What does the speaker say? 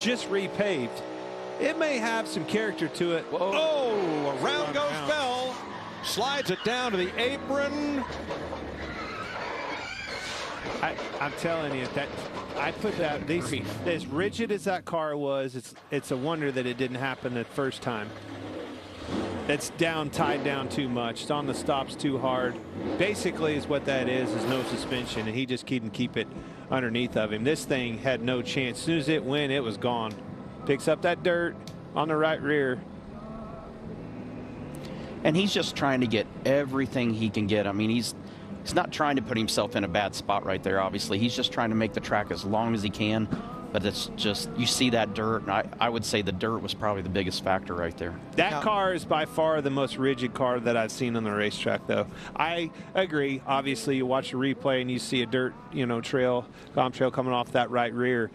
just repaved. It may have some character to it. Whoa. Oh, around goes Bell. Slides it down to the apron. I, am telling you that I put that these, as rigid as that car was. It's it's a wonder that it didn't happen the first time. It's down, tied down too much. It's on the stops too hard. Basically, is what that is. Is no suspension, and he just couldn't keep it underneath of him. This thing had no chance. As soon as it went, it was gone. Picks up that dirt on the right rear. And he's just trying to get everything he can get. I mean, he's he's not trying to put himself in a bad spot right there, obviously. He's just trying to make the track as long as he can. But it's just, you see that dirt, and I, I would say the dirt was probably the biggest factor right there. That car is by far the most rigid car that I've seen on the racetrack, though. I agree. Obviously, you watch the replay and you see a dirt, you know, trail, bomb trail coming off that right rear.